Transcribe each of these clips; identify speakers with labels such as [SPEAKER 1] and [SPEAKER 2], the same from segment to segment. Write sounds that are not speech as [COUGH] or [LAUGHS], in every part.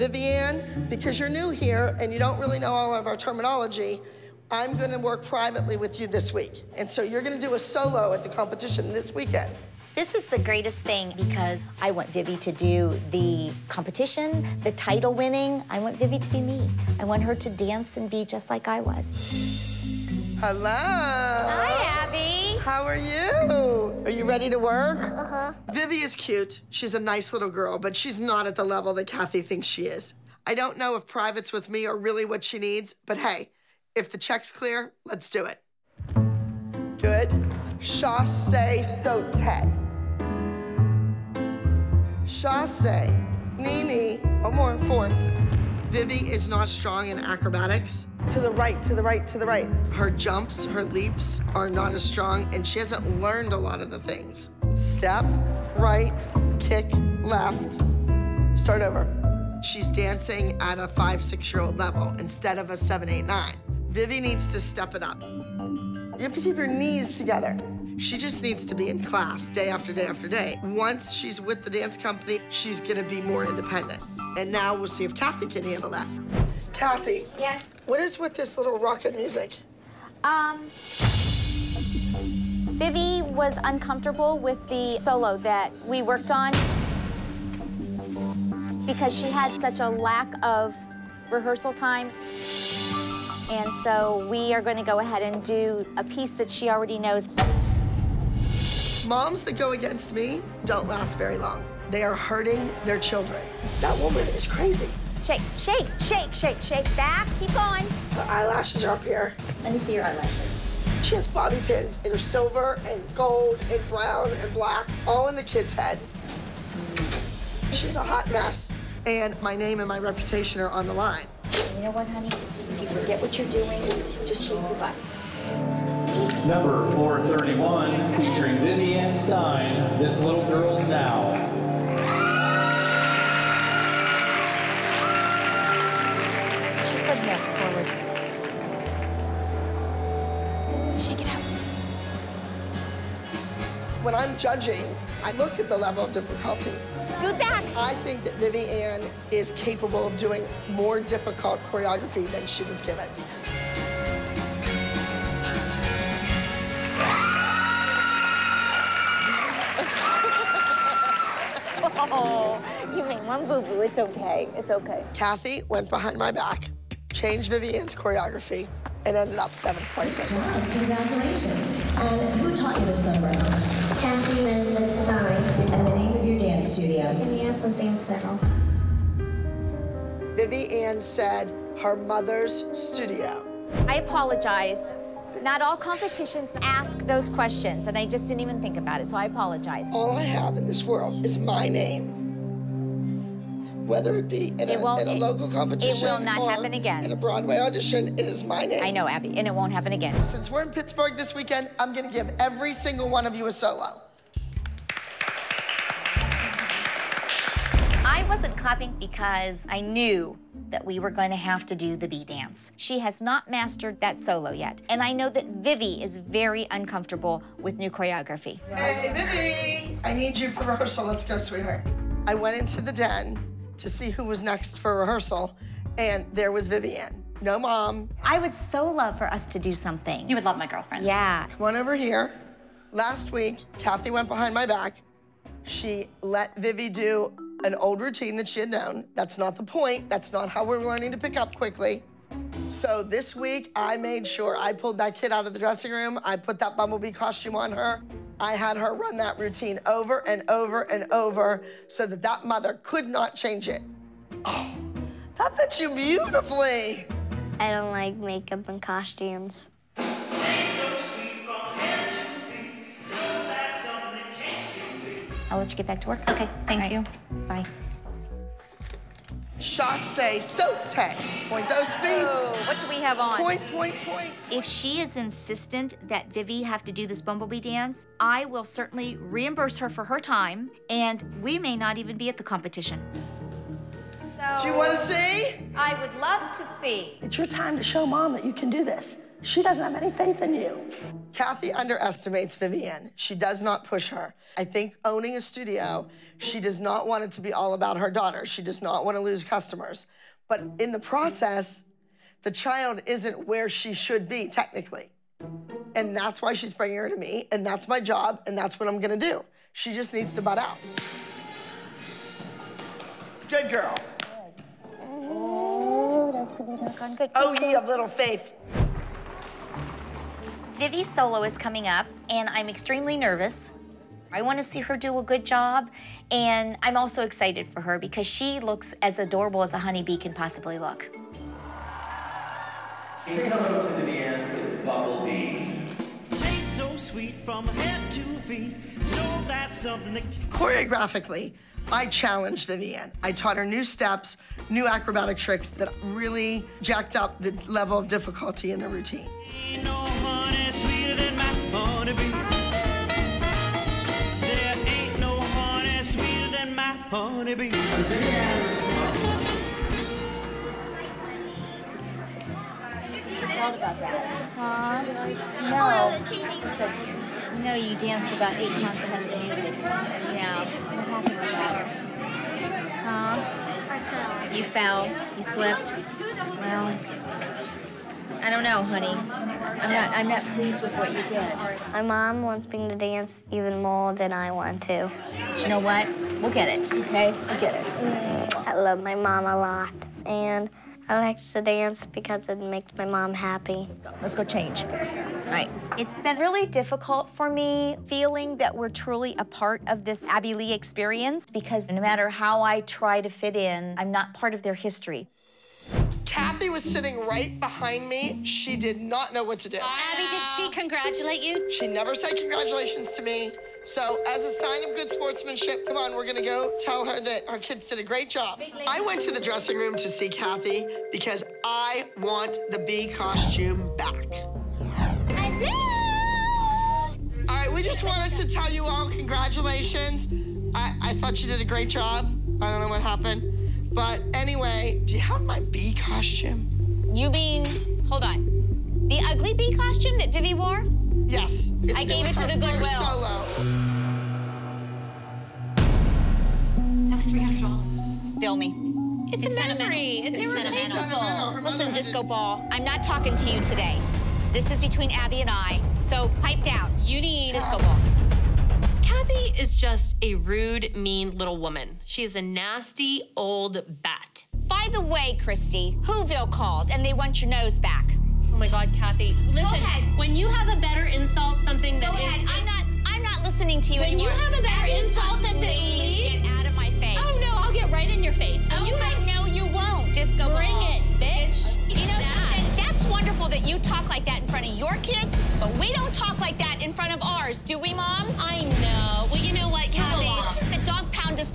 [SPEAKER 1] Vivian, because you're new here and you don't really know all of our terminology, I'm gonna work privately with you this week. And so you're gonna do a solo at the competition this weekend.
[SPEAKER 2] This is the greatest thing because I want Vivi to do the competition, the title winning. I want Vivi to be me. I want her to dance and be just like I was.
[SPEAKER 1] Hello.
[SPEAKER 2] Hi.
[SPEAKER 1] How are you? Are you ready to work?
[SPEAKER 3] Uh-huh.
[SPEAKER 1] Vivi is cute. She's a nice little girl, but she's not at the level that Kathy thinks she is. I don't know if privates with me are really what she needs, but hey, if the check's clear, let's do it. Good. Chasse saute. Chasse. Nini. One more. Four. Vivi is not strong in acrobatics. To the right, to the right, to the right. Her jumps, her leaps are not as strong, and she hasn't learned a lot of the things. Step, right, kick, left. Start over. She's dancing at a five, six-year-old level instead of a seven, eight, nine. Vivi needs to step it up. You have to keep your knees together. She just needs to be in class day after day after day. Once she's with the dance company, she's gonna be more independent. And now we'll see if Kathy can handle that. Kathy,
[SPEAKER 2] Yes.
[SPEAKER 1] what is with this little rocket music?
[SPEAKER 2] Um, Vivi was uncomfortable with the solo that we worked on because she had such a lack of rehearsal time. And so we are going to go ahead and do a piece that she already knows.
[SPEAKER 1] Moms that go against me don't last very long. They are hurting their children. That woman is crazy.
[SPEAKER 2] Shake, shake, shake, shake, shake. Back, keep going.
[SPEAKER 1] Her eyelashes are up here.
[SPEAKER 2] Let me see your eyelashes.
[SPEAKER 1] She has bobby pins in her silver and gold and brown and black, all in the kid's head. Mm. She's a hot mess. And my name and my reputation are on the line.
[SPEAKER 2] You know what, honey? If you forget what you're doing, just shake your butt.
[SPEAKER 4] Number 431, featuring Vivian Stein, This Little Girl's Now.
[SPEAKER 1] When I'm judging, I look at the level of difficulty.
[SPEAKER 2] Scoot back.
[SPEAKER 1] I think that Vivian is capable of doing more difficult choreography than she was given.
[SPEAKER 2] Oh, [LAUGHS] you made one boo-boo. It's okay. It's okay.
[SPEAKER 1] Kathy went behind my back, changed Vivian's choreography, and ended up seventh place overall.
[SPEAKER 5] Congratulations. And who taught you this number?
[SPEAKER 3] Kathy Elizabeth Stein,
[SPEAKER 5] And the name of your dance studio?
[SPEAKER 3] Minneapolis Dance Center.
[SPEAKER 1] Vivian said her mother's studio.
[SPEAKER 2] I apologize. Not all competitions ask those questions, and I just didn't even think about it, so I apologize.
[SPEAKER 1] All I have in this world is my name. Whether it be in,
[SPEAKER 2] It
[SPEAKER 1] a,
[SPEAKER 2] won't-
[SPEAKER 1] in a local competition
[SPEAKER 2] it will not
[SPEAKER 1] or
[SPEAKER 2] happen again.
[SPEAKER 1] in a Broadway audition, it is my name.
[SPEAKER 2] I know, Abby, and it won't happen again.
[SPEAKER 1] Since we're in Pittsburgh this weekend, I'm gonna give every single one of you a solo.
[SPEAKER 2] I wasn't clapping because I knew that we were going to have to do the bee dance. She has not mastered that solo yet, and I know that Vivi is very uncomfortable with new choreography.
[SPEAKER 1] Hey, Vivi, I need you for rehearsal. Let's go, sweetheart. I went into the den to see who was next for rehearsal, and there was Vivian. No mom.
[SPEAKER 2] I would so love for us to do something.
[SPEAKER 6] You would love my girlfriends.
[SPEAKER 2] Yeah.
[SPEAKER 1] Come on over here. Last week, Kathy went behind my back. She let Vivi do an old routine that she had known. That's not the point. That's not how we're learning to pick up quickly. So this week, I made sure I pulled that kid out of the dressing room. I put that bumblebee costume on her. I had her run that routine over and over and over so that that mother could not change it. Oh, that fits you beautifully.
[SPEAKER 3] I don't like makeup and costumes.
[SPEAKER 2] I'll let you get back to work. Okay, thank you. Bye.
[SPEAKER 1] Chasse saute. Point those speeds.
[SPEAKER 2] Oh, what do we have on?
[SPEAKER 1] Point, point, point.
[SPEAKER 2] If she is insistent that Vivi have to do this bumblebee dance, I will certainly reimburse her for her time, and we may not even be at the competition. So
[SPEAKER 1] Do you want to see?
[SPEAKER 2] I would love to see.
[SPEAKER 1] It's your time to show mom that you can do this. She doesn't have any faith in you. Kathy underestimates Vivienne. She does not push her. I think owning a studio, she does not want it to be all about her daughter. She does not want to lose customers. But in the process, the child isn't where she should be technically. And that's why she's bringing her to me, and that's my job, and that's what I'm gonna do. She just needs to butt out. Good girl.
[SPEAKER 2] Gone good.
[SPEAKER 1] Oh, ye of little faith.
[SPEAKER 2] Vivi's solo is coming up, and I'm extremely nervous. I want to see her do a good job, and I'm also excited for her because she looks as adorable as a honeybee can possibly look.
[SPEAKER 4] Say hello to the Vivienne with Bumblebee.
[SPEAKER 6] Tastes so sweet from head to feet. No, that's something that
[SPEAKER 1] Choreographically, I challenged Vivienne. I taught her new steps, new acrobatic tricks that really jacked up the level of difficulty in the routine.
[SPEAKER 6] ain't no honey sweeter than my honeybee. There ain't no honey sweeter than my honeybee.
[SPEAKER 2] What about that? Huh? No. So, you know you danced about eight counts ahead of the music. Yeah. What happened with that? Huh?
[SPEAKER 3] I fell.
[SPEAKER 2] You fell. You slipped. Well, I don't know, honey. I'm not. I'm not pleased with what you did.
[SPEAKER 3] My mom wants me to dance even more than I want to.
[SPEAKER 2] You know what? We'll get it. Okay? We'll get it.
[SPEAKER 3] I love my mom a lot, and I like to dance because it makes my mom happy.
[SPEAKER 2] Let's go change. All right. It's been really difficult for me feeling that we're truly a part of this Abby Lee experience because no matter how I try to fit in, I'm not part of their history.
[SPEAKER 1] Kathy was sitting right behind me. She did not know what to do.
[SPEAKER 7] Abby, did she congratulate you?
[SPEAKER 1] She never said congratulations to me. So, as a sign of good sportsmanship, come on, we're gonna go tell her that our kids did a great job. I went to the dressing room to see Kathy because I want the bee costume back. All right, we just wanted to tell you all congratulations. I, I thought you did a great job. I don't know what happened. But anyway, do you have my bee costume?
[SPEAKER 2] You mean, hold on, the ugly bee costume that Vivi wore?
[SPEAKER 1] Yes. It's,
[SPEAKER 2] I gave
[SPEAKER 1] was
[SPEAKER 2] it to
[SPEAKER 1] her
[SPEAKER 2] the
[SPEAKER 1] first
[SPEAKER 2] Goodwill.
[SPEAKER 1] Solo.
[SPEAKER 7] That was $300.
[SPEAKER 2] Bill me.
[SPEAKER 7] It's, a memory. It's,
[SPEAKER 1] Sentimental.
[SPEAKER 7] irreplaceable.
[SPEAKER 1] Her
[SPEAKER 2] Listen,
[SPEAKER 1] did-
[SPEAKER 2] Disco Ball, I'm not talking to you today. This is between Abby and I, so pipe down.
[SPEAKER 7] You need.
[SPEAKER 2] Disco Ball.
[SPEAKER 8] Kathy is just a rude, mean little woman. She's a nasty old bat.
[SPEAKER 2] By the way, Christi, Whoville called and they want your nose back.
[SPEAKER 8] Oh my God, Kathy.
[SPEAKER 7] Listen, when you have a better insult, something that
[SPEAKER 2] Go
[SPEAKER 7] is.
[SPEAKER 2] ahead. I'm not. I'm not listening to you
[SPEAKER 7] When you have a better
[SPEAKER 2] Abby,
[SPEAKER 7] insult that's at
[SPEAKER 2] please get out of my face.
[SPEAKER 7] Oh no, I'll get right in your face. When
[SPEAKER 2] Oh,
[SPEAKER 7] you have.
[SPEAKER 2] no, you won't. Disco
[SPEAKER 7] Bring
[SPEAKER 2] Ball.
[SPEAKER 7] it, bitch.
[SPEAKER 2] You know something? That's wonderful that you talk like that in front of your kids, but we don't talk like that in front of ours, do we, moms?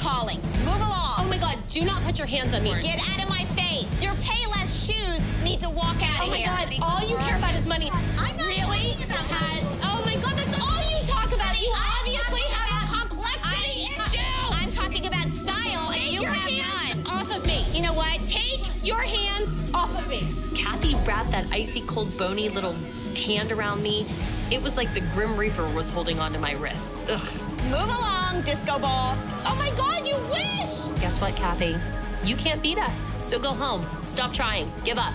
[SPEAKER 2] Calling. Move along.
[SPEAKER 7] Oh my God, do not put your hands on me.
[SPEAKER 2] Get out of my face. Your Payless shoes need to walk out
[SPEAKER 7] Oh
[SPEAKER 2] of
[SPEAKER 7] my
[SPEAKER 2] here.
[SPEAKER 7] God, all you care about is money.
[SPEAKER 2] I'm not
[SPEAKER 7] really?
[SPEAKER 2] talking about
[SPEAKER 7] Had- oh my God, that's all you talk about. You
[SPEAKER 2] I'm
[SPEAKER 7] obviously have a complexity
[SPEAKER 2] I'm-
[SPEAKER 7] issue.
[SPEAKER 2] I'm talking about style, and
[SPEAKER 7] Take
[SPEAKER 2] you
[SPEAKER 7] your
[SPEAKER 2] have
[SPEAKER 7] hands
[SPEAKER 2] none.
[SPEAKER 7] off of me.
[SPEAKER 2] You know what?
[SPEAKER 7] Take your hands off of me.
[SPEAKER 8] Kathy wrapped that icy cold, bony little hand around me. It was like the Grim Reaper was holding onto my wrist. Ugh.
[SPEAKER 2] Move along, Disco Ball.
[SPEAKER 7] Oh my God, you wish.
[SPEAKER 8] Guess what, Kathy? You can't beat us. So go home. Stop trying. Give up.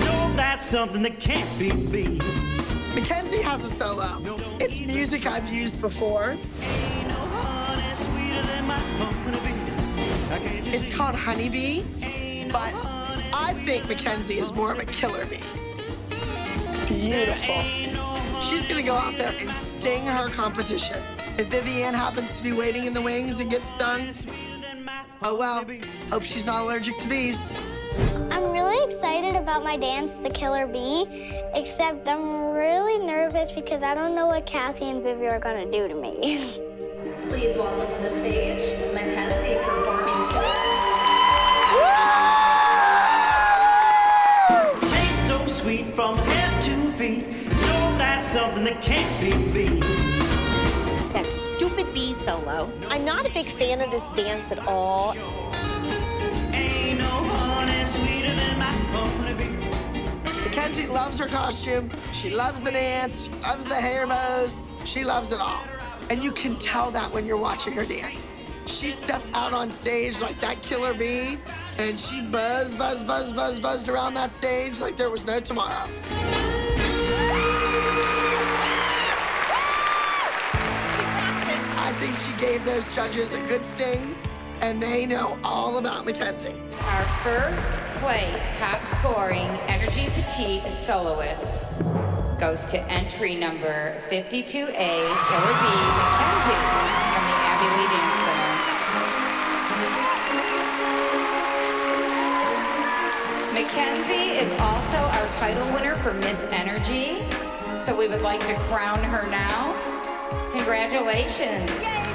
[SPEAKER 6] No, that's something that can't be beat.
[SPEAKER 1] Mackenzie has a solo. It's music I've used before.
[SPEAKER 6] Ain't no honey sweeter than my honeybee. I can't you
[SPEAKER 1] It's called Honeybee, but I think Mackenzie is more of a killer bee. Beautiful. She's gonna go out there and sting her competition. If Vivian happens to be waiting in the wings and gets stung, oh well. Hope she's not allergic to bees.
[SPEAKER 3] I'm really excited about my dance, The Killer Bee, except I'm really nervous because I don't know what Kathy and Vivi are gonna do to me. [LAUGHS]
[SPEAKER 9] Please welcome to the stage, Mackenzie performing.
[SPEAKER 6] From head to feet. No, that's something that can't be beat.
[SPEAKER 2] That stupid bee solo
[SPEAKER 10] solo. I'm not a big fan of this dance at all.
[SPEAKER 6] Ain't no honey sweeter than my honeybee.
[SPEAKER 1] Mackenzie loves her costume. She loves the dance. She loves the hair bows. She loves it all. And you can tell that when you're watching her dance. She stepped out on stage like that killer bee, and she buzzed, buzz, buzz, buzz, buzzed around that stage like there was no tomorrow. I think she gave those judges a good sting, and they know all about Mackenzie.
[SPEAKER 11] Our first place top scoring Energy Petite soloist goes to entry number 52A, Killer B, Mackenzie from the Abby Lee Dance Center. Mackenzie is also our title winner for Miss Energy, so we would like to crown her now. Congratulations.